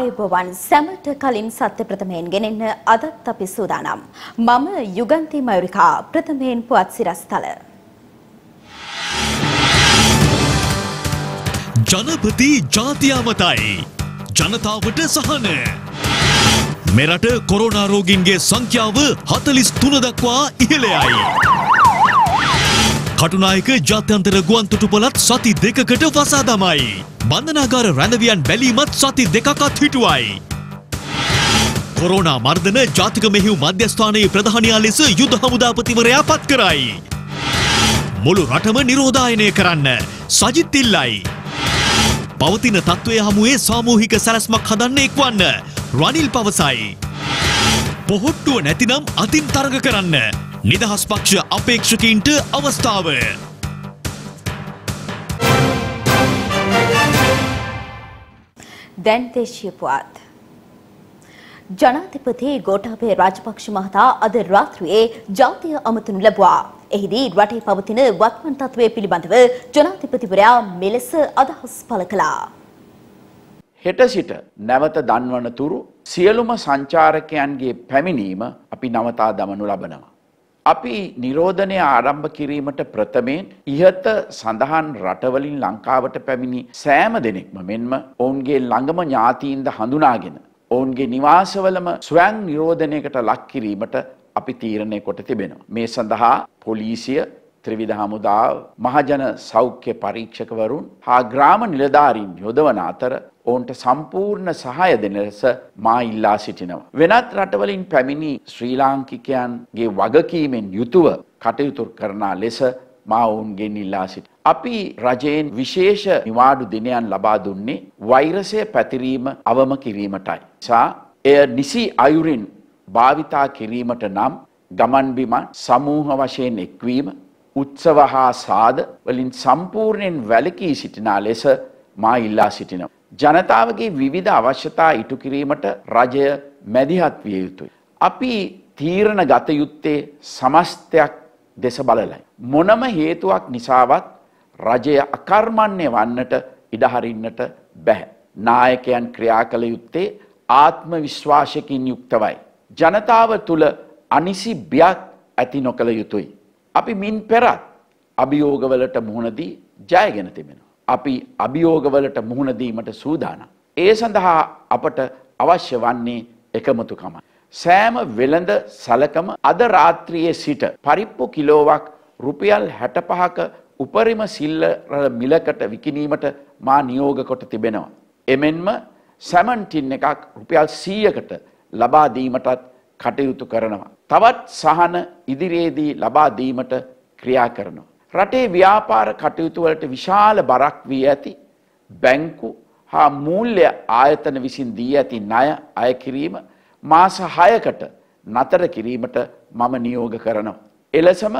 ආයුබෝවන් සැමට කලින් සත්‍ය ප්‍රථමයෙන් ගෙනෙන්න අදත් අපි සූදානම්. මම යුගන්ති මයුරිකා ප්‍රථමයෙන් පුවත් සිරස්තල. ජනපති ජාතියාමතයි ජනතාවට සහන මෙරට කොරෝනා රෝගීන්ගේ සංඛ්‍යාව හතලිස් තුන දක්වා ඉහළයයි. කටුනායක ජාත්‍යන්තර ගුවන්තොටුපලත් සති දෙකකට වසා දමයි. බන්ධනාගාර රැඳවියන් බැලීමත් සති දෙකකත් හිටුවයි. කොරෝනා මර්ධන ජාතික මෙහිව් මධ්‍යස්ථානයේ ප්‍රධානයා ලෙස යුද හමුදාපතිවරයා පත් කරයි. මුළු රටම නිරෝධායනය කරන්න සජිත් ඉල්ලයි. පවතින තත්ත්වය හමුවේ සාමූහික සැලස්මක් හදන්න එක්වන්න රනිල් පවසයි. පොහොට්ටුව නැතිනම් අතින් තරග කරන්න නිදහස් පක්ෂ අපේක්ෂකයින්ට අවස්ථාව. දැන් දේශීය පුවත්. ජනාධිපති ගෝඨාභය රාජපක්ෂ මහතා අද රාත්‍රියේ ජාතිය අමතනු ලැබුවා. එහිදී රටේ පවතින වත්මන් තත්ත්වය පිළිබඳව ජනාධිපතිවරයා මෙලෙස අදහස් පළ කළා. හෙට සිට නැවත දන්වන තුරු සියලුම සංචාරකයන්ගේ පැමිණීම අපි නවතා දමනු ලබනවා. අපි නිරෝධනය ආරම්භ කිරීමට ප්‍රථමයෙන් ඉහත සඳහන් රටවලින් ලංකාවට පැමිණි සෑම දෙනෙක්ම මෙන්ම ඔවුන්ගේ ළඟම ඥාතීන්ද හඳුනාගෙන ඔවුන්ගේ නිවාසවලම ස්වයං නිරෝධනයකට ලක් කිරීමට අපි තීරණය කොට තිබෙනවා. මේ සඳහා පොලිසිය ත්‍රිවිධ හමුදාව මහජන සෞඛ්‍ය පරීක්ෂකවරුන් හා ග්‍රාම නිලධාරීන් යොදවන අතර ඔවුන්ට සම්පූර්ණ සහාය දෙන ලෙස මා ඉල්ලා සිටිනවා. වෙනත් රටවලින් පැමිණි ශ්‍රී ලාංකිකයන්ගේ වගකීමෙන් යුතුව කටයුතු කරන ලෙස මා ඔවුන්ගෙන් ඉල්ලා සිට. අපි රජයෙන් විශේෂ නිවාඩු දිනයන් ලබා දුන්නේ වෛරසය පැතිරීම අවම කිරීමටයි. සා එය නිසි අයුරින් භාවිතා කිරීමට නම් ගමන් බිමන් සමූහ වශයෙන් එක්වීම උත්සව හා සාද වලින් සම්පූර්ණයෙන් වැලකී සිටිනා ලෙස මා ඉල්ලා සිටිනවා. ජනතාවගේ විවිධ අවශ්‍යතා ඉටු කිරීමට රජය මැදිහත් විය යුතුයි. අපි තීරණ ගත යුත්තේ සමස්තයක් දෙස බලලයි. මොනම හේතුවක් නිසාවත් රජය අකර්මණ්‍ය වන්නට ඉඩහරින්නට බැහැ. නායකයන් ක්‍රියා කළ යුත්තේ ආත්ම විශ්වාසකින් යුක්තවයි. ජනතාව තුළ අනිසි බියක් ඇති නොකළ යුතුයි. අපි මින් පෙරත් අභියෝගවලට මුහුණදී ජයගෙන තිබෙනවා. අපි අභියෝගවලට මුහුණදීමට සූදානම්. ඒ සඳහා අපට අවශ්‍ය වන්නේ එකමුතුකමයි. සෑම වෙළඳ සලකම අද රාත්‍රියයේ සිට පරිප්පු කිලෝවක් රුපියල් හැට පහක උපරිම සිල්ලර මිලකට විකිනීමට මා නියෝග කොට තිබෙනවා. එමෙන්ම සැමන්ටින් එකක් රුපියල් සීයකට ලබා දීමටත් කටයුතු කරනවා. තවත් සහන ඉදිරියේදී ලබා දීමට ක්‍රියා කරනවා. රටේ ව්‍යාපාර කටයුතුවලට විශාල බරක් වී ඇති බැංකු හා මූල්‍ය ආයතන විසින් දී ඇති ණය අය කිරීම මාස 6කට නතර කිරීමට මම නියෝග කරනවා. එලෙසම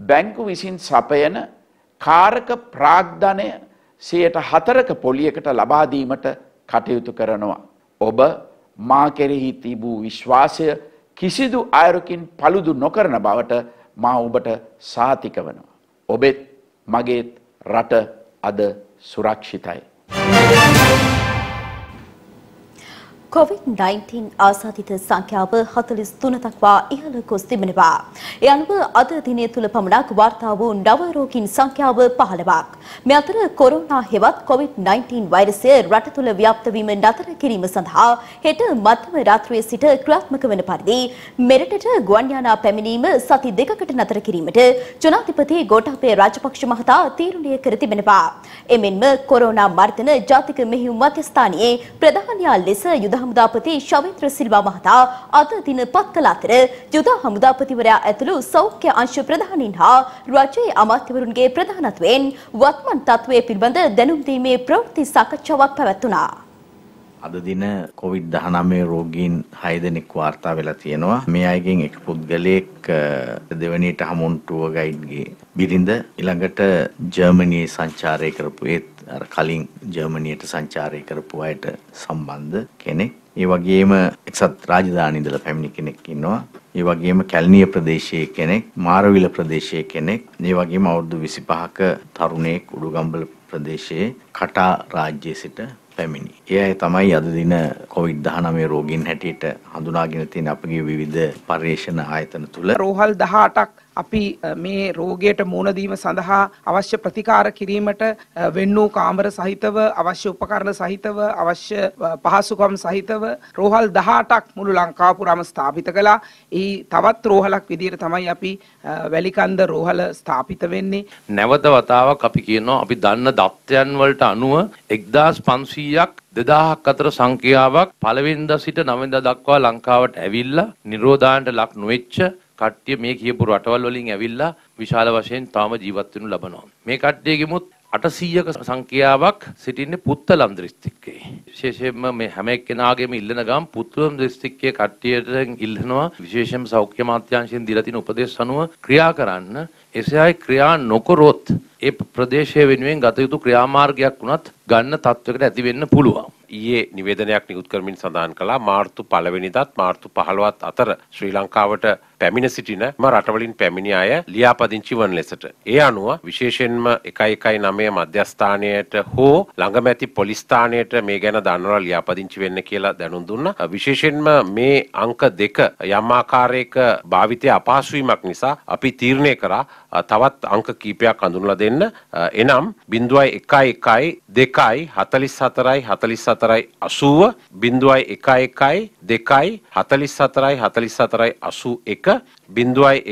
බැංකු විසින් සපයන කාරක ප්‍රාග්ධනය 104ක පොලියකට ලබා දීමට කටයුතු කරනවා. ඔබ මා කෙරෙහි තිබූ විශ්වාසය කිසිදු අයුරකින් paludu නොකරන බවට මා ඔබට සාතික වනවා. ඔබෙත් මගේත් රට අද සුරක්ෂිතයි. COVID-19 ආසාදිත සංඛ්‍යාව 43 දක්වා ඉහළ ගොස් තිබෙනවා. ඒ අනුව අද දිනය තුල පමණක් වාර්තා වූ නව රෝගීන් සංඛ්‍යාව 15ක්. මේ අතර කොරෝනා හෙවත් COVID-19 වෛරසය රට තුල ව්‍යාප්ත වීම නතර කිරීම සඳහා හෙට මධ්‍යම රාත්‍රියේ සිට ක්‍රියාත්මක වන පරිදි මෙරටට ගුවන් යානා පැමිණීම සති දෙකකට නතර කිරීමට ජනාධිපති ගෝඨාභය රාජපක්ෂ මහතා තීරණය කර තිබෙනවා. එමෙන්ම කොරෝනා මර්ධන ජාතික මෙහෙයුම් මධ්‍යස්ථානයේ ප්‍රධානියා ලෙස යුද හමුදාපති ශවේන්ද්‍ර සිල්වා මහතා අද දින පත් කළ අතර යුද හමුදාපතිවරයා ඇතුළු සෞඛ්‍ය අංශ ප්‍රධානීන් හා රජයේ අමාත්‍යවරුන්ගේ ප්‍රධානත්වයෙන් වත්මන් තත්ත්වය පිළිබඳ දැනුම් දීමේ ප්‍රවෘත්ති සාකච්ඡාවක් පැවැත්වුණා. අද දින කොවිඩ්-19 රෝගීන් 6 දෙනෙක් වාර්තා වෙලා තියෙනවා. මේ අයගෙන් එක පුද්ගලයෙක් දෙවැනිට හමුන් ටුවර් ගයිඩ්ගේ බිරිඳ ඊළඟට ජර්මනියේ සංචාරය කරපු ඒත් අර කලින් ජර්මනියට සංචාරය කරපු අයට සම්බන්ධ කෙනෙක්. ඒ වගේම එක්සත් රාජධානී ඉඳලා පැමිණි කෙනෙක් ඉන්නවා. ඒ වගේම කැලණිය ප්‍රදේශයේ කෙනෙක්, මාරවිල ප්‍රදේශයේ කෙනෙක්, ඒ වගේම අවුරුදු 25ක තරුණයෙක් උඩුගම්බල ප්‍රදේශයේ කටා රාජ්‍යයේ සිට පැමිණි. ඒ අය තමයි අද දින COVID-19 රෝගීන් හැටියට හඳුනාගෙන තියෙන අපගේ විවිධ පර්යේෂණ ආයතන තුල රෝහල් 18ක් අපි මේ රෝගයට මුහුණ දීම සඳහා අවශ්‍ය ප්‍රතිකාර කිරීමට වෙන් වූ කාමර සහිතව අවශ්‍ය උපකරණ සහිතව අවශ්‍ය පහසුකම් සහිතව රෝහල් 18ක් මුළු ලංකාව පුරාම ස්ථාපිත කළා. එහි තවත් රෝහලක් විදිහට තමයි අපි වැලිකන්ද රෝහල ස්ථාපිත වෙන්නේ. නැවත වතාවක් අපි කියනවා අපි දන්න දත්යන් වලට අනුව 1500ක් දෙදාහක් අතර සංඛ්‍යාවක් පළවෙනිදා සිට නවවෙනිදා දක්වා ලංකාවට ඇවිල්ලා නිරෝධායනට ලක් නොවෙච්ච කට්ටිය මේ කියපු රටවල් වලින් ඇවිල්ලා විශාල වශයෙන් තාම ජීවත් වෙනු ලබනවා. මේ කට්ටියගෙමුත් 800ක සංඛ්‍යාවක් සිටින්නේ පුත්තලම් දිස්ත්‍රික්කයේ. විශේෂයෙන්ම මේ හැම එක්කෙනාගේම ඉල්ලන ගම් පුත්තලම් දිස්ත්‍රික්කයේ කට්ටියට ඉල්ලනවා විශේෂයෙන්ම සෞඛ්‍ය මාත්‍යාංශයෙන් දීලා තියෙන උපදෙස් අනුව ක්‍රියා කරන්න. එසේ අය ක්‍රියා නොකරොත් ඒ ප්‍රදේශය වෙනුවෙන් ගත යුතු ක්‍රියාමාර්ගයක් වුණත් ගන්න තත්වයකට ඇති වෙන්න පුළුවන්. ඊයේ නිවේදනයක් නිකුත් කරමින් සඳහන් කළා මාර්තු පළවෙනිදත් මාර්තු 15ත් අතර ශ්‍රී ලංකාවට පැමිණ සිටින ම රටවලින් පැමිණි අය ලියාපදිංචි වන ලෙසට. ඒ අනුව විශේෂයෙන්ම 119 මධ්‍යස්ථානයට හෝ ළඟමැති පොලිස් ස්ථානයට මේ ගැන දන්වලා ලියාපදිංචි වෙන්න කියලා දැනුම් දුන්නා. විශේෂයෙන්ම මේ අංක දෙක යම් ආකාරයක භාවිතය අපහසු වීමක් නිසා අපි තීරණය කරා තවත් අංක කීපයක් හඳුන්වලා දෙන්න. එනම් 0.11 2යි 44යි 44යි 80 0.11 2යි 44යි 44යි 81 බිඳුවයි එක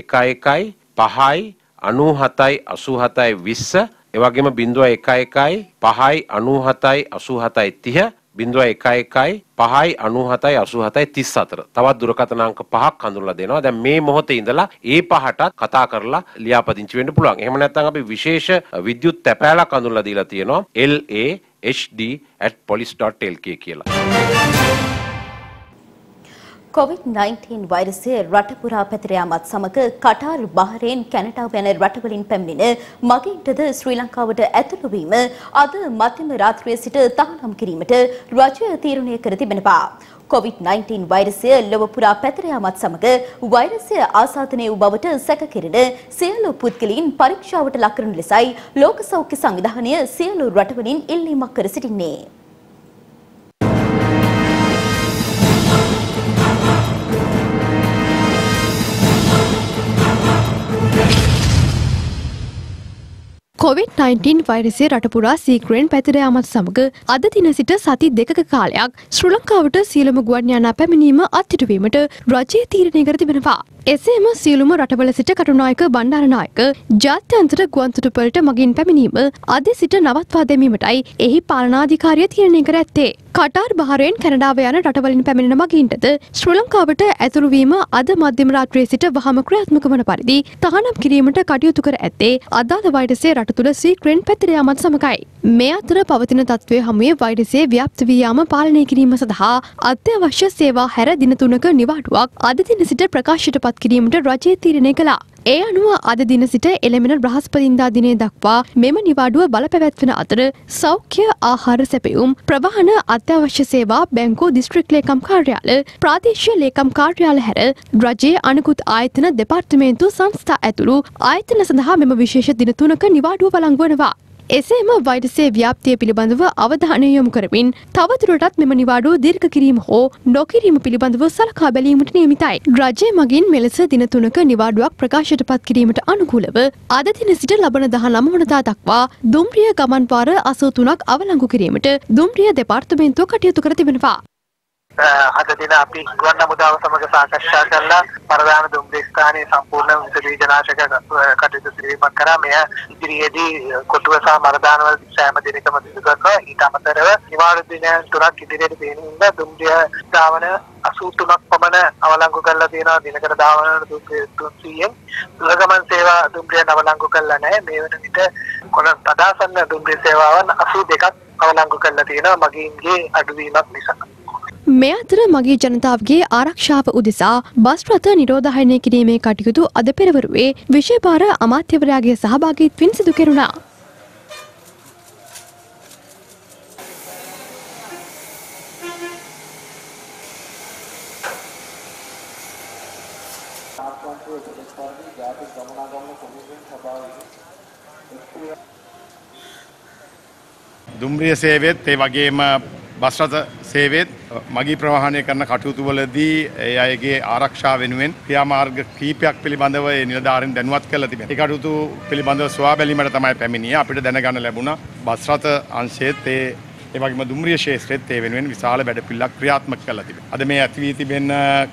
එකයි පහයි අනූ හතයි අසූ හතයි විස්ස. එවගේම බිඳුව එක එකයි පහයි අනූ හතයි අසූ හතයි තිහ. බිඳුව එක එකයි පහයි අනූ හතයි අසූ හතයි තිස් අතර. තවත් දුරකථනාංක පහක් හඳුන්ලා දෙනවා. දැන් මේ මොහොතේ ඉඳලා ඒ පහටත් කතා කරලා ලියාපදිංචි වෙන්න පුළුවන්. එහෙම නැත්නම් අපි විශේෂ විද්‍යුත් තැපෑලක් හඳුන්ලා දීලා තියෙනවා. Lahd@police.lk කියලා. කොවිD-19 වෛරසය රටපුරා පැතිර යාමත් සමග කටාර් බහරේන් කැනඩාව යන රටවලින් පැමිණෙන මගීන්ටද ශ්‍රී ලංකාවට ඇතුළු වීම අද මධ්‍යම රාත්‍රියේ සිට තහනම් කිරීමට රජය තීරණය කර තිබෙනවා. කොවිD-19 වෛරසය ලොව පුරා පැතිර යාමත් සමග වෛරසය ආසාදනය වූ බවට සැක කෙරෙන සියලු පුද්ගලයන් පරීක්ෂාවට ලක් කරන ලෙසයි ලෝක සෞඛ්‍ය සංවිධානය සියලු රටවලින් ඉල්ලීමක් කර සිටින්නේ. කොවිD-19 වෛරසය රටපුරා සීක්‍රයෙන් පැතිර යාමත් සමග අද දින සිට සති දෙකක කාලයක් ශ්‍රී ලංකාවට සියලුම ගුවන් යානා පැමිණීම අත්හිටුවීමට රජය තීරණය කර තිබෙනවා. එසේම සියලුම රටවල සිට කටුනායක බණ්ඩාරනායක ජාත්‍යන්තර ගුවන්තොටුපළට මගින් පැමිණීම අද සිට නවත්වා දැමීමටයි එහි පාලනාධිකාරිය තීරණය කර ඇත්තේ. කටාර් බහරයෙන් කැනඩාව යන රටවලින් පැමිණෙන මගින්ටද ශ්‍රී ලංකාවට ඇතුළු වීම අද මධ්‍යම රාත්‍රියේ සිට වහම ක්‍රියාත්මක වන පරිදි තහනම් කිරීමට කටයුතු කර ඇත්තේ අදාළ වෛරසය රට තුළ සීක්‍රෙන් පැතිර යාමත් සමගයි. මේ අතර පවතින තත්ත්වය හමුවේ වෛරසය ව්‍යාප්ත වී යාම පාලනය කිරීම සඳහා අත්‍යවශ්‍ය සේවා හැර දින තුනක නිවාඩුවක් අද දින සිට ප්‍රකාශයට පත් කිරීමට රජය තීරණය කළා. ඒ අනුව අද දින සිට එළමෙන බ්‍රහස්පතින්දා දිනය දක්වා මෙම නිවාඩුව බලපැවැත්වෙන අතර සෞඛ්‍ය ආහාර සැපයුම් ප්‍රවාහන අත්‍යවශ්‍ය සේවා බැංකෝ දිස්ත්‍රික් ලේකම් කාර්යාල ප්‍රාදේශීය ලේකම් කාර්යාල හැර රජයේ අනෙකුත් ආයතන දෙපාර්තමේන්තු සංස්ථා ඇතුළු ආයතන සඳහා මෙම විශේෂ දින තුනක නිවාඩුව වළංගුවනවා. එසේම වෛරසයේ ව්‍යාප්තිය පිළිබඳව අවධානය යොමු කරමින් තවදුරටත් මෙම නිවාඩුව දීර්ඝ කිරීම හෝ නොකිරීම පිළිබඳව සලකා බැලීමට නියමිතයි. රජය මගින් මෙලෙස දින තුනක නිවාඩුවක් ප්‍රකාශයට පත් කිරීමට අනුකූලව අද දින සිට ලබන 19 වනදා දක්වා දුම්රිය ගමන් පාර 83ක් අවලංගු කිරීමට දුම්රිය දෙපාර්තමේන්තුව කටයුතු කර තිබෙනවා. අද දින අපි ගුවන් හමුදාව සමග සාකච්ඡා කරලා පරදාන දුම්රිය ස්ථානයේ සම්පූර්ණ විසබීජනාශක කටයුතු කිරීමක් කරා. මෙය ඉදිරියේදී කොටුව සහ මරදාන වල සෑම දිනකම සිදු කරනවා ඊට අමතරව නිවාඩු දින තුනක් ඉදිරියට තියෙන හින්දා දුම්රිය ධාවන 83ක් පමණ අවලංගු කරලා තියෙනවා. දිනකට ධාවන 300න් දුරගමන් සේවා දුම්රිය අවලංගු කරලා නැහැ. මේ වෙන විට කොළඹ තදාසන්න දුම්රිය සේවාවන් 82ක් අවලංගු කරලා තියෙනවා. මගීන්ගේ අඩුවීමක් නිසා. මේ අතර මගේ ජනතාවගේ ආරක්ෂාව උදෙසා බස් රථ නිරෝධායනය කිරීමේ කටයුතු අද පෙරවරුවේ විශේෂභාර අමාත්‍යවරයාගේ සහභාගීත්වයෙන් සිදු කෙරුණා. දුම්රිය සේවෙත් ඒ වගේම බස්රථ සේවේත් මගී ප්‍රවාහනය කරන කටයුතුවලදී ඒ අයගේ ආරක්ෂා වෙනුවෙන් ක්‍රියාමාර්ග කීපයක් පිළිබඳව ඒ නිලධාරීන් දැනුවත් කරලා තිබෙනවා. ඒ කටයුතු පිළිබඳව සොයා බැලීමට තමයි පැමිණියේ. අපිට දැනගන්න ලැබුණා බස්රථ අංශයේත් ඒ ඒ වගේම දුම්රිය ශේෂ්ත්‍රයේත් ඒ වෙනුවෙන් විශාල වැඩපිළිවෙලක් ක්‍රියාත්මක කරලා තිබෙනවා. අද මේ ඇති වී තිබෙන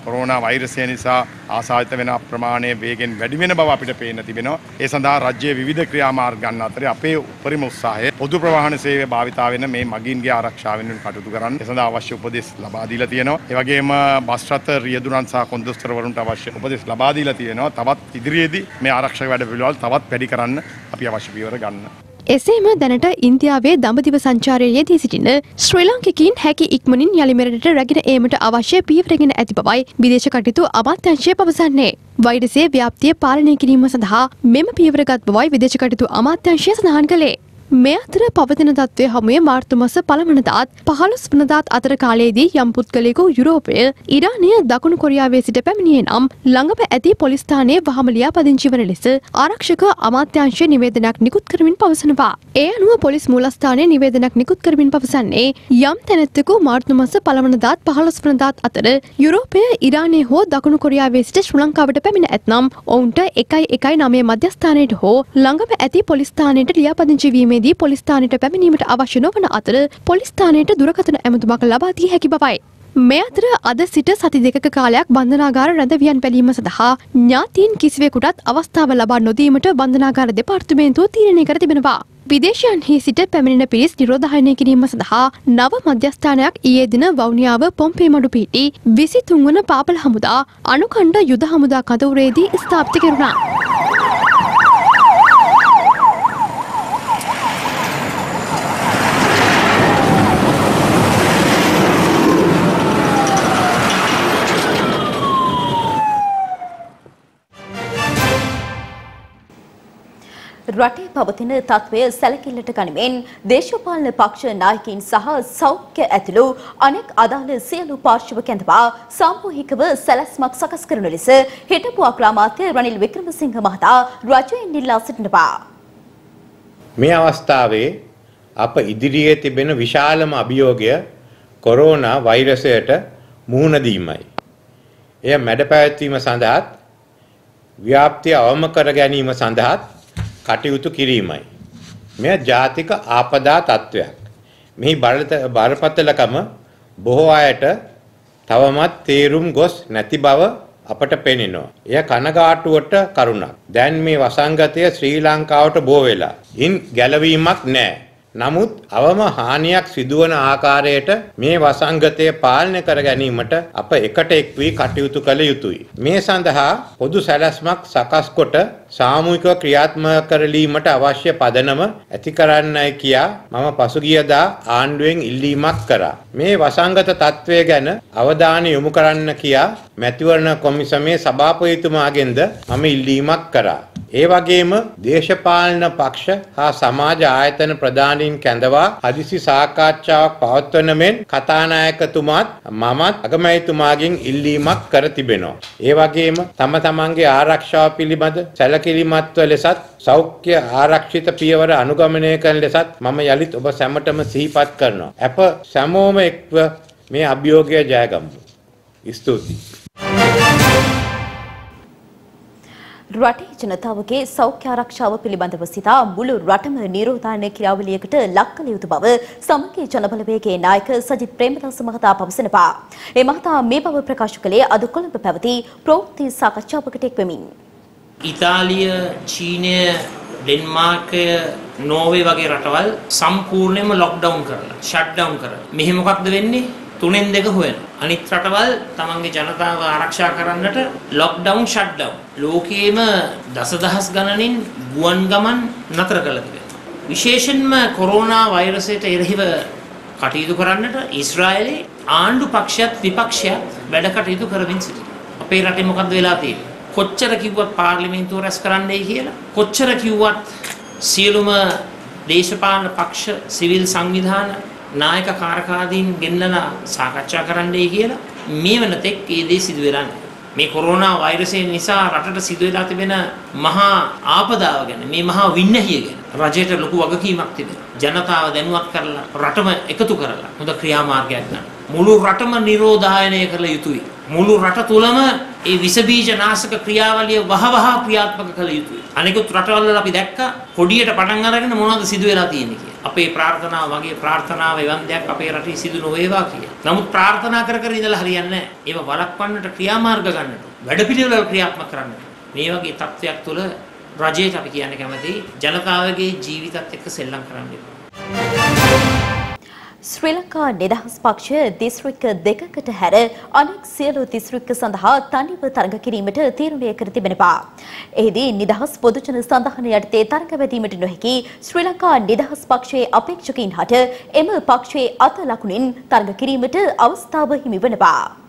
කොරෝනා වෛරසය නිසා ආසාදිත වෙන ප්‍රමාණය වේගෙන් වැඩි වෙන බව අපිට පේන්න තිබෙනවා. ඒ සඳහා රජයේ විවිධ ක්‍රියාමාර්ග ගන්න අතරේ අපේ උපරිම උත්සාහය පොදු ප්‍රවාහන සේවය භාවිතා වෙන මේ මගීන්ගේ ආරක්ෂාව වෙනුවෙන් කටයුතු කරන්න. ඒ සඳහා අවශ්‍ය උපදෙස් ලබා දීලා තියෙනවා. ඒ වගේම බස් රථ රියදුරන් සහ කොන්දොස්තරවරුන්ට අවශ්‍ය උපදෙස් ලබා දීලා තියෙනවා. තවත් ඉදිරියේදී මේ ආරක්ෂක වැඩපිළිවෙළ තවත් වැඩි කරන්න අපි අවශ්‍ය පියවර ගන්න. එසේම දැනට ඉන්දියාවේ දඹදිව සංචාරයේ යෙදී සිටින ශ්‍රී ලාංකිකයින් හැකි ඉක්මනින් යළිමෙරට රැගෙන ඒමට අවශ්‍ය පියවරගෙන ඇති බවයි විදේශ කටයුතු අමාත්‍යංශය පවසන්නේ. වෛරසයේ ව්‍යාප්තිය පාලනය කිරීම සඳහා මෙම පියවරගත් බවයි විදේශ කටයුතු අමාත්‍යංශය සඳහන් කළේ. මේ අතර පවතින තත්ත්වය හමුවේ මාර්තු මස පළවනදාත් පහළොස් වනදාත් අතර කාලයේදී යම් පුද්ගලයෙකු යුරෝපය ඉරානය දකුණු කොරියාවේ සිට පැමිණියේ නම් ළඟම ඇති පොලිස්ථානයේ වහම ලියාපදිංචි වන ලෙස ආරක්ෂක අමාත්‍යංශය නිවේදනයක් නිකුත් කරමින් පවසනවා. ඒ අනුව පොලිස් මූලස්ථානයේ නිවේදනයක් නිකුත් කරමින් පවසන්නේ යම් තැනැත්තෙකු මාර්තු මස පළවනදාත් පහළොස් වනදාත් අතර යුරෝපය ඉරානය හෝ දකුණු කොරියාවේ සිට ශ්‍රී ලංකාවට පැමිණ ඇතනම් ඔවුන්ට එකයි එකයි නමේ මධ්‍යස්ථානයට හෝ ළඟම ඇති පොලිස්ථානයට ලියාපදිංචි වීමේ දී පොලිස්ථානයට පැමිණීමට අවශ්‍ය නොවන අතර පොලිස්ථානයට දුරකථන ඇමතුමක් ලබා දී හැකි බවයි. මේ අතර අද සිට සති දෙකක කාලයක් බන්ධනාගාර රැඳවියන් බැලීම සඳහා ඥාතීන් කිසිවෙකුටත් අවස්ථාව ලබා නොදීමට බන්ධනාගාර දෙපාර්තමේන්තුව තීරණය කර තිබෙනවා. විදේශයන්හි සිට පැමිණෙන පිරිස් නිරෝධායනය කිරීම සඳහා නව මධ්‍යස්ථානයක් ඊයේ දින වවුනියාව පොම්පේ මඩු පිහිටි විසි තුන්වන පාපල හමුදා අනුකණ්ඩ යුද හමුදා කදවරේදී ස්ථාපිත කෙරුණා. රටේ පවතින තත්ත්වය සැලකිල්ලට ගනිමින් දේශපාලන පක්ෂ නායකයින් සහ සෞඛ්‍ය ඇතුළු අනෙක් අදාළ සියලු පාර්ශව කැඳවා සාමූහිකව සැලැස්මක් සකස් කරන ලෙස හිටපු අග්‍රාමාත්‍ය රනිල් වික්‍රමසිංහ මහතා රජයෙන් ඉල්ලා සිටිනවා. මේ අවස්ථාවේ අප ඉදිරියේ තිබෙන විශාලම අභියෝගය කොරෝනා වෛරසයට මුහුණ දීමයි. එය මැඩ පැවැත්වීම සඳහාත් ව්‍යාප්තිය අවම කර ගැනීම සඳහාත් කටයුතු කිරීමයි. මෙය ජාතික ආපදා තත්ත්වයක්. මෙහි බරපතලකම බොහෝ අයට තවමත් තේරුම් ගොස් නැති බව අපට පෙනෙනවා. එය කනගාටුවට කරුණක්. දැන් මේ වසංගතය ශ්‍රී ලංකාවට බෝ වෙලා. ඉන් ගැලවීමක් නැහැ. නමුත් අවම හානියක් සිදුවන ආකාරයට මේ වසංගතය පාලනය කර ගැනීමට අප එකට එක් වී කටයුතු කළ යුතුයි. මේ සඳහා පොදු සැලැස්මක් සකස් කොට සාමූහිකව ක්‍රියාත්මක කරලීමට අවශ්‍ය පදනම ඇති කරන්නයි කියා මම පසුගියදා ආණ්ඩුවෙන් ඉල්ලීමක් කරා. මේ වසංගත තත්ත්වය ගැන අවධානය යොමු කරන්න කියා මැතිවරණ කොමිසමේ සභාපතිතුමාගෙන්ද මම ඉල්ලීමක් කරා. ඒ වගේම දේශපාලන පක්ෂ හා සමාජ ආයතන ප්‍රධානීන් කැඳවා හදිසි සාකච්ඡාවක් පවත්වන මෙන් කතානායකතුමාත් මමත් අගමැතිතුමාගෙන් ඉල්ලීමක් කර තිබෙනවා. ඒ වගේම තම තමන්ගේ ආරක්ෂාව පිළිබඳ සැලකිලිමත්ව ලෙසත් සෞඛ්‍ය ආරක්ෂිත පියවර අනුගමනය කරන ලෙසත් මම යළිත් ඔබ සැමටම සිහිපත් කරනවා. අප සැමෝම එක්ව මේ අභියෝගය ජයගමු. ස්තුතියි. රටේ ජනතාවගේ සෞඛ්‍ය ආරක්ෂාව පිළිබඳව සිතා මුළු රටම නිරෝධායන ක්‍රියාවලියකට ලක් කළ යුතු බව සමගී ජනබලවේගයේ නායක සජිත් ප්‍රේමදාස මහතා පවසනවා. ඒ මහතා මේ බව ප්‍රකාශ කළේ අද කොළඹ පැවති ප්‍රවෘත්ති සාකච්ඡාවකට එක්වෙමින්. ඉතාලිය, චීනය, ඩෙන්මාර්කය, නෝර්වේ වගේ රටවල් සම්පූර්ණයෙන්ම ලොක්ඩවුන් කරලා, ෂට්ඩවුන් කරලා. මෙහි මොකක්ද වෙන්නේ? තුනෙන් දෙක හොයන. අනිත් රටවල් තමන්ගේ ජනතාව ආරක්ෂා කරන්නට ලොක්ඩවුන් ෂට්ඩවුන්. ලෝකයේම දසදහස් ගණනින් ගුවන් ගමන් නතර කළා තිබෙනවා. විශේෂයෙන්ම කොරෝනා වෛරසයට එරෙහිව කටයුතු කරන්නට ඊශ්‍රායලයේ ආණ්ඩු පක්ෂයත් විපක්ෂයත් වැඩ කටයුතු කරමින් සිටිනවා. අපේ රටේ මොකද්ද වෙලා තියෙන්නේ? කොච්චර කිව්වත් පාර්ලිමේන්තුව රැස් කරන්නයි කියලා කොච්චර කිව්වත් සියලුම දේශපාලන පක්ෂ සිවිල් සංවිධාන නායක කාරකාදීන් ගෙන්නලා සාකච්ඡා කරන්නයි කියලා මේ වෙනතෙක් ඒ දේ සිදු වෙලා මේ කොරෝනා වෛරසය නිසා රටට සිදු වෙලා තිබෙන මහා ආපදාව ගැන මේ මහා වින්නහිය ගැන රජයට ලොකු වගකීමක් තිබෙනවා ජනතාව දැනුවත් කරලා රටම එකතු කරලා හොඳ ක්‍රියාමාර්ගයක් ගන්න. මුළු රටම නිරෝධායනය කළ යුතුයි. මුළු රට තුලම ඒ විස බීජ නාශක ක්‍රියාවලිය වහවහ ක්‍රියාත්මක කළ යුතුයි. අනිකුත් රටවල් වල අපි දැක්කා කොඩියට පටන් අරගෙන මොනවද සිදු වෙලා තියෙන්නේ කියලා. අපේ ප්‍රාර්ථනාව වගේ ප්‍රාර්ථනාව එවන් දෙයක් අපේ රටේ සිදු නොවේවා කියලා. නමුත් ප්‍රාර්ථනා කර කර ඉඳලා හරියන්නේ නැහැ. ඒව වළක්වන්නට ක්‍රියාමාර්ග ගන්නට, වැඩපිළිවෙළ ක්‍රියාත්මක කරන්නට. මේ වගේ තත්ත්වයක් තුළ රජයට අපි කියන්න කැමති ජනතාවගේ ජීවිතත් එක්ක සෙල්ලම් කරන්න එපා. ශ්‍රී ලංකා නිදහස් පක්ෂය දිස්ත්‍රික්ක දෙකකට හැර අනෙක් සියලු දිස්ත්‍රික්ක සඳහා තනිව තරඟ කිරීමට තීරණය කර තිබෙනවා. එහිදී නිදහස් පොදුජන සඳහන යටතේ තරඟ වැදීමට නොහැකි ශ්‍රී ලංකා නිදහස් පක්ෂයේ අපේක්ෂකයින් හට එම පක්ෂයේ අත ලකුණින් තරඟ කිරීමට අවස්ථාව හිමි වනවා.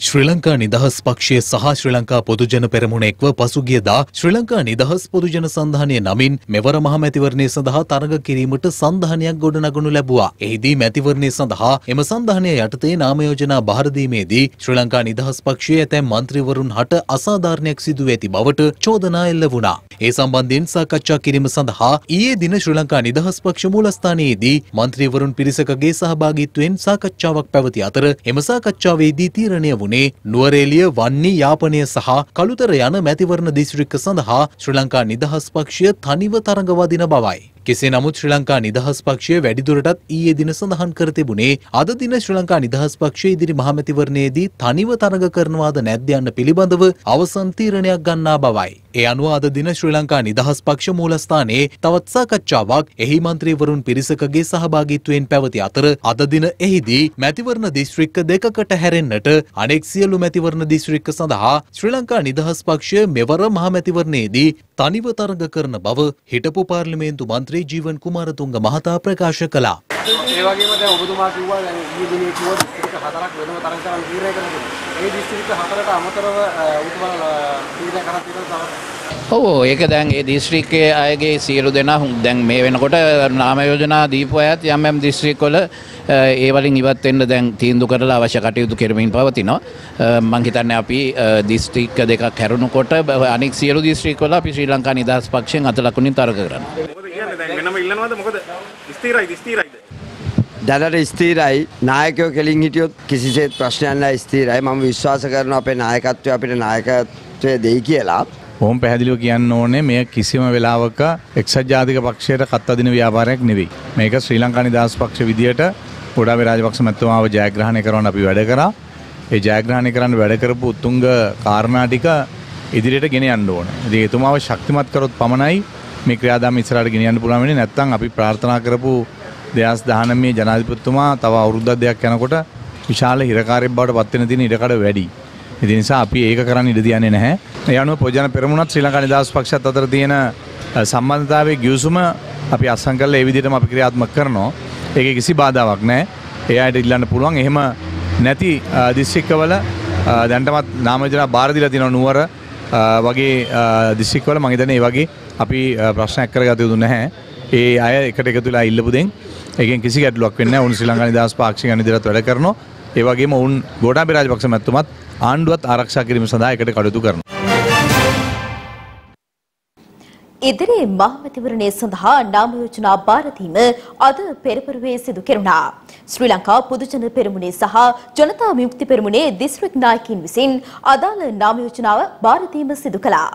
ශ්‍රී ලංකා නිදහස් පක්ෂය සහ ශ්‍රී ලංකා පොදුජන පෙරමුණ එක්ව පසුගියදා ශ්‍රී ලංකා නිදහස් පොදුජන සන්ධානය නමින් මෙවර මහ මැතිවරණය සඳහා තරඟ කිරීමට සන්ධානයක් ගොඩනගනු ලැබුවා. එහිදී මැතිවරණය සඳහා එම සන්ධානය යටතේ නාමයෝජනා බාරදීමේදී ශ්‍රී ලංකා නිදහස් පක්ෂයේ ඇතැම් මන්ත්‍රීවරුන් හට අසාධාරණයක් සිදුව ඇති බවට චෝදනා එල්ල වුණා. ඒ සම්බන්ධයෙන් සාකච්ඡා කිරීම සඳහා ඊයේ දින ශ්‍රී ලංකා නිදහස් පක්ෂ මූලස්ථානයේදී මන්ත්‍රීවරුන් පිරිසකගේ සහභාගීත්වයෙන් සාකච්ඡාවක් පැවති අතර එම සාකච්ඡාවේදී තීරණය වුණේ වුණේ නුවරේලිය වන්නි යාපනය සහ කළුතර යන මැතිවරණ දිස්ත්‍රික්ක සඳහා ශ්‍රී ලංකා නිදහස් පක්ෂය තනිව තරඟවදින බවයි. කෙසේ නමුත් ශ්‍රී ලංකා නිදහස් පක්ෂය වැඩිදුරටත් ඊයේ දින සඳහන් කර තිබුණේ අද දින ශ්‍රී ලංකා නිදහස් පක්ෂය ඉදිරි මහමැතිවරණයේදී තනිව තරඟ කරනවාද නැද්ද යන්න පිළිබඳව අවසන් තීරණයක් ගන්නා බවයි. ඒ අනුව අද දින ශ්‍රී ලංකා නිදහස් පක්ෂ මූලස්ථානයේ තවත් සාකච්ඡාවක් එහි මන්ත්‍රීවරුන් පිරිසකගේ සහභාගීත්වයෙන් පැවති අතර අද දින එහිදී මැතිවරණ දිස්ත්‍රික්ක දෙකකට හැරෙන්නට අනෙක් සියලු මැතිවරණ දිස්ත්‍රික්ක සඳහා ශ්‍රී ලංකා නිදහස් පක්ෂය මෙවර මහමැතිවරණයේදී තනිව තරඟ කරන බව හිටපු පාර්ලිමේන්තු මන්ත්‍රී ජීවන් කුමාරතුංග මහතා ප්‍රකාශ කළා. ඒ වගේම දැන් ඔබතුමා කිව්වා දැන් ඊයේ දිනේ කිව්වා දිස්ත්‍රික්ක හතරක් වෙනම තරඟ කරන්න තීරණය කරනවා. ඒ දිස්ත්‍රික්ක හතරට අමතරව ඔබතුමා තීරණය කරන් තියෙනවා තව ඔව් ඒක දැන් ඒ දිස්ත්‍රික්කයේ අයගේ සියලු දෙනා දැන් මේ වෙනකොට නාම යෝජනා දීපු අයත් යම් යම් දිස්ත්‍රික්වල ඒ වලින් ඉවත් වෙන්න දැන් තීන්දුව කරලා අවශ්‍ය කටයුතු කරමින් පවතිනවා. මම හිතන්නේ අපි දිස්ත්‍රික්ක දෙකක් හැරුණකොට අනෙක් සියලු දිස්ත්‍රික්වල අපි ශ්‍රී ලංකා නිදහස් පක්ෂයෙන් අත ලකුණින් තරග කරනවා. කියන්නේ දැන් වෙනම ඉල්ලනවද මොකද ස්ථිරයිද ස්ථිරයිද දැනට ස්ථීරයි නායකයෝ කෙලින් හිටියොත් කිසිසේත් ප්‍රශ්නයක් නැහැ ස්ථීරයි මම විශ්වාස කරනවා අපේ නායකත්වය අපිට නායකත්වය දෙයි කියලා ඕම් පැහැදිලිව කියන්න ඕනේ මෙය කිසිම වෙලාවක එක්සත් ජාතික පක්ෂයට කත් අදින ව්‍යාපාරයක් නෙවෙයි. මේක ශ්‍රී ලංකා නිදහස් පක්ෂ විදියට ගොඩාබේ රාජපක්ෂ මැතිතුමාව ජයග්‍රහණය කරන්න අපි වැඩ කරා. ඒ ජයග්‍රහණය කරන්න වැඩ කරපු උතුංග කාරණා ටික ඉදිරියට ගෙන යන්න ඕන. ඉතින් එතුමාව ශක්තිමත් කරොත් පමණයි මේ ක්‍රියාදාම ඉස්සරහට ගෙනියන්න පුළුවන් වෙන්නේ නැත්නම් අපි ප්‍රාර්ථනා කරපු 2019 ජනාධිපතිතුමා තව අවුරුද්දක් දෙකක් යනකොට විශාල හිරකාරයෙක් බවට පත් වෙන තියෙන ඉඩකඩ වැඩි. ඉතින් නිසා අපි ඒක කරන්න ඉඩ තියන්නේ නැහැ. ඒ අනුව පොජන පෙරමුණත් ශ්‍රී ලංකා නිදහස් පක්ෂයත් අතර තියෙන සම්බන්ධතාවයේ ගිවිසුම අපි අත්සන් කරලා ඒ විදිහටම අපි ක්‍රියාත්මක කරනවා. ඒකේ කිසි බාධාවක් නැහැ. ඒ අයට ඉල්ලන්න පුළුවන්. එහෙම නැති දිස්ත්‍රික්කවල දැන්ටමත් නාම යෝජනා බාර දීලා තියෙනවා නුවර වගේ දිස්ත්‍රික්කවල මම හිතන්නේ ඒ වගේ අපි ප්‍රශ්නයක් කරගත යුතු නැහැ. ඒ අය එකට එකතු වෙලා ඉල්ලපු දෙන් ඒකෙන් කිසි ගැටලුවක් වෙන්නේ නැහැ. උන් ශ්‍රී ලංකා නිදහස් පාක්ෂික අනිදිරත් වැඩ කරනවා. ඒ වගේම උන් ගෝඨාභය රාජපක්ෂ මැතිතුමත් ආණ්ඩුවත් ආරක්ෂා කිරීම සඳහා එකට කටයුතු කරනවා. ඉදිරි මහමැතිවරණය සඳහා නාම යෝජනා බාරදීම අද පෙරපරුවේ සිදු කෙරුණා. ශ්‍රී ලංකා පොදුජන පෙරමුණේ සහ ජනතා විමුක්ති පෙරමුණේ දිස්ත්‍රික් නායකින් විසින් අදාළ නාම යෝජනාව බාරදීම සිදු කළා.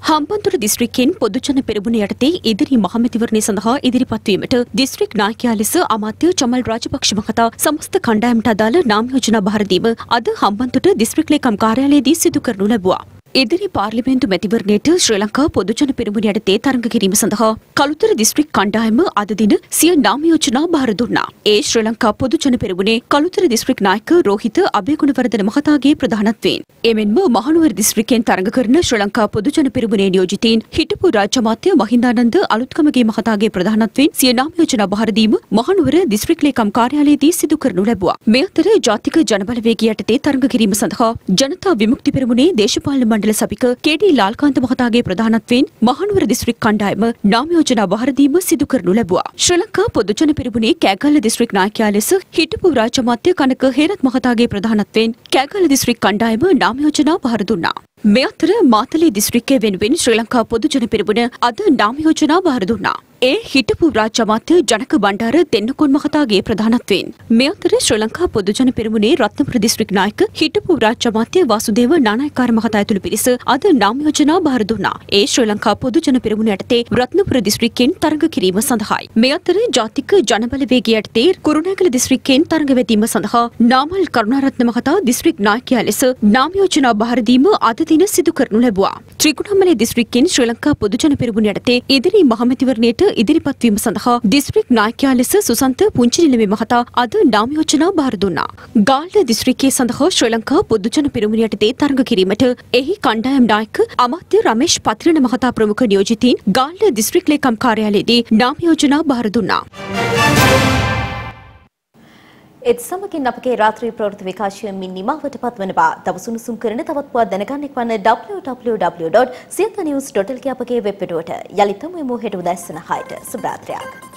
හම්බන්තොට දිස්ත්‍රික්කෙන් පොදුජන පෙරමුණ යටතේ ඉදිරි මහමැතිවරණය සඳහා ඉදිරිපත් වීමට දිස්ත්‍රික් නායකයා ලෙස අමාත්‍ය චමල් රාජපක්ෂ මහතා සමස්ත කණ්ඩායමට අදාළ නාම යෝජනා බාර දීම අද හම්බන්තොට දිස්ත්‍රික් ලේකම් කාර්යාලයේදී සිදු කරනු ලැබුවා. ඉදිරි පාර්ලිමේන්තු මැතිවරණයට ශ්‍රී ලංකා පොදුජන පෙරමුණ යටතේ තරඟ කිරීම සඳහා කළුතර දිස්ත්‍රික් කණ්ඩායම අද දින සිය නාම යෝජනා බාර දුන්නා. ඒ ශ්‍රී ලංකා පොදුජන පෙරමුණේ කළුතර දිස්ත්‍රික් නායක රෝහිත අබේගුණවර්ධන මහතාගේ ප්‍රධානත්වයෙන් එමෙන්ම මහනුවර දිස්ත්‍රික්කෙන් තරඟ කරන ශ්‍රී ලංකා පොදුජන පෙරමුණේ නියෝජිතයින් හිටපු රාජ්‍ය අමාත්‍ය මහින්දානන්ද අලුත්කමගේ මහතාගේ ප්‍රධානත්වයෙන් සිය නාම යෝජනා බාර දීම මහනුවර දිස්ත්‍රික් ලේකම් කාර්යාලයේදී සිදු කරනු ලැබුවා. මේ අතර ජාතික ජනබලවේගය යටතේ තරඟ කිරීම සඳහා ජනතා විමුක්ති පෙරමුණේ දේශපාලන මණ්ඩල සභික කේ.ඩී. ලාල්කාන්ත මහතාගේ ප්‍රධානත්වයෙන් මහනුවර දිස්ත්‍රික් කණ්ඩායම නාම යෝජනා බාර දීම සිදු කරනු ලැබුවා. ශ්‍රී ලංකා පොදුජන පෙරමුණේ කෑගල්ල දිස්ත්‍රික් නායකයා ලෙස හිටපු රාජ්‍ය අමාත්‍ය කනක හේරත් මහතාගේ ප්‍රධානත්වයෙන් කෑගල්ල දිස්ත්‍රික් කණ්ඩායම නාම යෝජනා බාර දුන්නා. මේ අතර මාතලේ දිස්ත්‍රික්කය වෙනුවෙන් ශ්‍රී ලංකා පොදු ජන පෙරමුණ අද නාම යෝජනා බාර දුන්නා. ඒ හිටපු රාජ්‍ය අමාත්‍ය ජනක බණ්ඩාර දෙන්නකොන් මහතාගේ ප්‍රධානත්වයෙන්. මේ අතර ශ්‍රී ලංකා පොදු ජන පෙරමුණේ රත්නපුර දිස්ත්‍රික් නායක හිටපු රාජ්‍ය අමාත්‍ය වාසුදේව නානායකාර මහතා ඇතුළු පිරිස අද නාම යෝජනා බාර දුන්නා. ඒ ශ්‍රී ලංකා පොදු ජන පෙරමුණ යටතේ රත්නපුර දිස්ත්‍රික්කෙන් තරඟ කිරීම සඳහායි. මේ අතර ජාතික ජනබලවේගය යටතේ කුරුණෑගල දිස්ත්‍රික්කෙන් තරඟ වැදීම සඳහා නාමල් කරුණාරත්න මහතා දිස්ත්‍රික් නායකයා ලෙස නාම යෝජනා බාර දීම අද දින සිදු කරනු ලැබුවා. ත්‍රිකුණාමලේ දිස්ත්‍රික්කෙන් ශ්‍රී ලංකා පොදු ජන පෙරමුණ යටතේ ඉදිරි මහමැතිවරණයට ඉදිරිපත් වීම සඳහා දිස්ත්‍රික් නායකයා ලෙස සුසන්ත පුංචිනිලමේ මහතා අද නාම යෝජනා බාර දුන්නා. ගාල්ල දිස්ත්‍රික්කයේ සඳහා ශ්‍රී ලංකා පොදු ජන පෙරමුණ යටතේ තරඟ කිරීමට එහි කණ්ඩායම් නායක අමාත්‍ය රමේෂ් පතිරණ මහතා ප්‍රමුඛ නියෝජිතයින් ගාල්ල දිස්ත්‍රික් ලේකම් කාර්යාලයේදී නාම යෝජනා බාර දුන්නා. එත් සමගින් අපගේ රාත්‍රී ප්‍රවෘත්ති විකාශය මින් නිමාවට පත්වනවා. තව සුණුසුම් කරන තවත් පුවත් දැනගන්නෙක් වන්න www.siethanews.lk අපගේ වෙබ් පිටුවට. යලිත් යමු හෙට උදැස්සන 6ට. සුබ රාත්‍රියක්.